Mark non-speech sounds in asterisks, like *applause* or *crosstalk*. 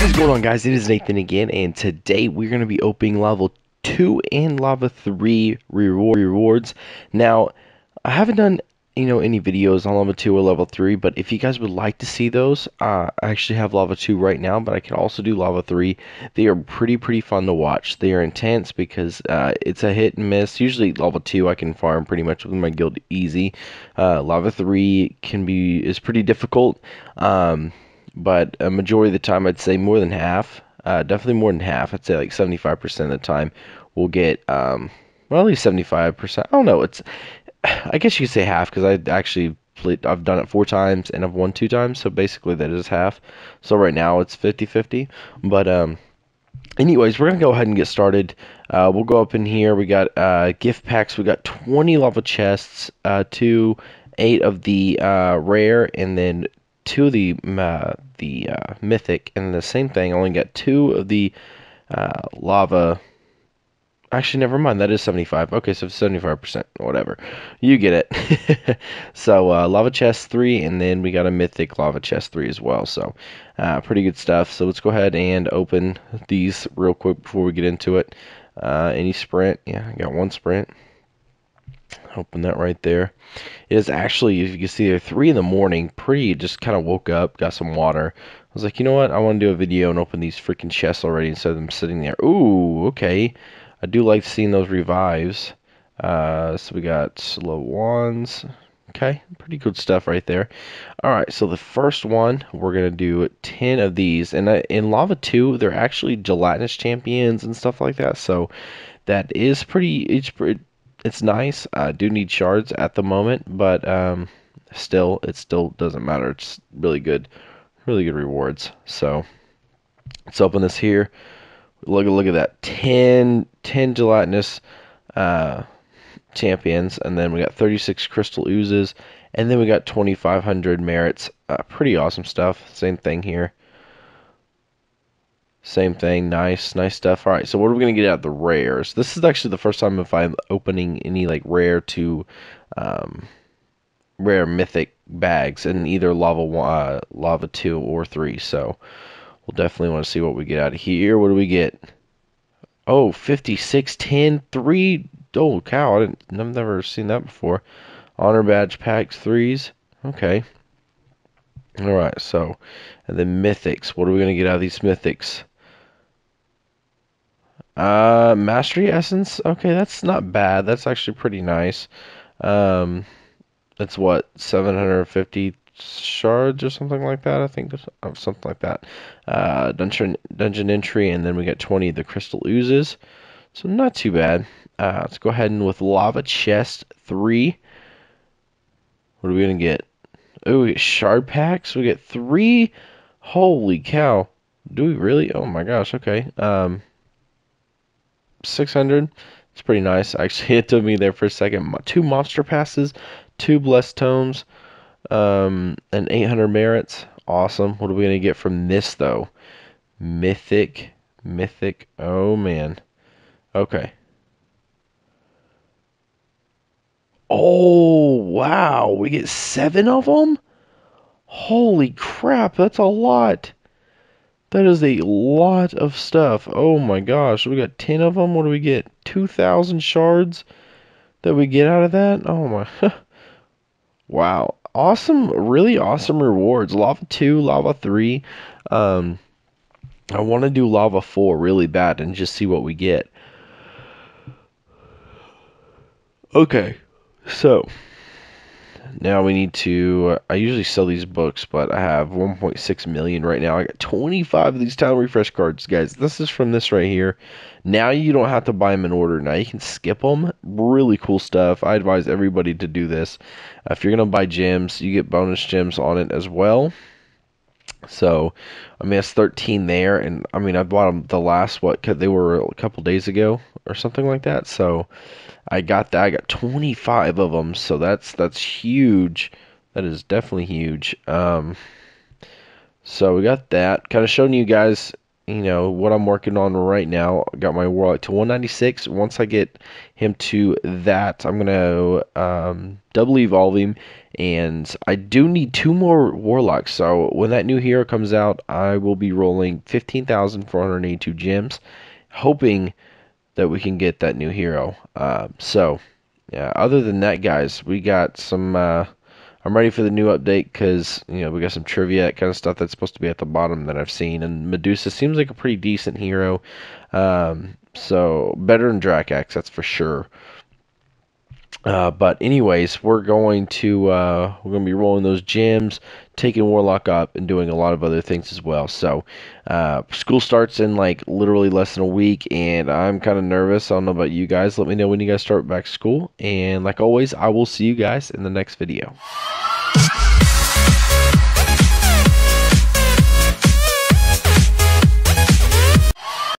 What's going on guys, it is Nathan again and today we're going to be opening lava 2 and lava 3 reward rewards. Now, I haven't done you know any videos on lava 2 or lava 3 but if you guys would like to see those uh, I actually have lava 2 right now but I can also do lava 3 they are pretty pretty fun to watch. They are intense because uh, it's a hit and miss. Usually lava 2 I can farm pretty much with my guild easy. Uh, lava 3 can be is pretty difficult um, but a majority of the time I'd say more than half uh, definitely more than half. I'd say like 75% of the time we'll get um, well at least 75% I don't know. It's I guess you could say half because I actually played, I've done it four times and I've won two times, so basically that is half. So right now it's 50-50. But um, anyways, we're gonna go ahead and get started. Uh, we'll go up in here. We got uh, gift packs. We got 20 lava chests, uh, two, eight of the uh, rare, and then two of the uh, the uh, mythic. And the same thing. I only got two of the uh, lava Actually, never mind. That is 75. Okay, so 75%. Whatever. You get it. *laughs* so, uh, Lava Chest 3, and then we got a Mythic Lava Chest 3 as well. So, uh, pretty good stuff. So, let's go ahead and open these real quick before we get into it. Uh, any sprint? Yeah, I got one sprint. Open that right there. It is actually, if you can see, there 3 in the morning. Pretty, just kind of woke up, got some water. I was like, you know what? I want to do a video and open these freaking chests already instead of them sitting there. Ooh, okay. I do like seeing those revives. Uh, so we got slow ones. Okay, pretty good stuff right there. All right, so the first one, we're going to do 10 of these. And uh, in Lava 2, they're actually gelatinous champions and stuff like that. So that is pretty, it's, it's nice. I do need shards at the moment, but um, still, it still doesn't matter. It's really good, really good rewards. So let's open this here. Look, look at that. 10, 10 gelatinous uh, champions. And then we got 36 crystal oozes. And then we got 2,500 merits. Uh, pretty awesome stuff. Same thing here. Same thing. Nice, nice stuff. All right, so what are we going to get out of the rares? This is actually the first time if I'm opening any like rare to um, rare mythic bags in either lava uh, lava 2 or 3. So We'll definitely want to see what we get out of here. What do we get? Oh, 56, 10, 3. Oh, cow. I didn't, I've never seen that before. Honor badge packs, threes. Okay. Alright, so. And then mythics. What are we going to get out of these mythics? Uh, mastery essence. Okay, that's not bad. That's actually pretty nice. Um, that's what 750 shards or something like that. I think oh, something like that. Uh, dungeon dungeon entry, and then we get 20 of the crystal oozes. So not too bad. Uh, let's go ahead and with lava chest three. What are we gonna get? Oh, we get shard packs. We get three. Holy cow! Do we really? Oh my gosh. Okay. Um, 600. It's pretty nice. *laughs* Actually, it took me there for a second. Two monster passes, two blessed tomes, um, and 800 merits. Awesome. What are we to get from this, though? Mythic. Mythic. Oh, man. Okay. Oh, wow. We get seven of them? Holy crap. That's a lot. That is a lot of stuff. Oh, my gosh. We got 10 of them. What do we get? 2,000 shards that we get out of that? Oh, my. *laughs* wow awesome, really awesome rewards. Lava 2, Lava 3. Um, I want to do Lava 4 really bad and just see what we get. Okay, so now we need to. I usually sell these books, but I have 1.6 million right now. I got 25 of these town refresh cards, guys. This is from this right here. Now you don't have to buy them in order. Now you can skip them. Really cool stuff. I advise everybody to do this. Uh, if you're gonna buy gems, you get bonus gems on it as well. So, I mean, that's 13 there, and I mean, I bought them the last what? They were a couple days ago or something like that. So, I got that. I got 25 of them, so that's that's huge. That is definitely huge. Um, so we got that. Kind of showing you guys you know what I'm working on right now. Got my warlock to 196. Once I get him to that, I'm gonna um, double evolve him, and I do need two more warlocks. So when that new hero comes out, I will be rolling 15,482 gems, hoping that we can get that new hero. Uh, so yeah, other than that, guys, we got some. Uh, I'm ready for the new update because you know we got some trivia kind of stuff that's supposed to be at the bottom that I've seen, and Medusa seems like a pretty decent hero. Um, so better than Drakax, that's for sure. Uh, but anyways, we're going to uh, we're going to be rolling those gems, taking Warlock up, and doing a lot of other things as well. So uh, school starts in like literally less than a week, and I'm kind of nervous. I don't know about you guys. Let me know when you guys start back school. And like always, I will see you guys in the next video.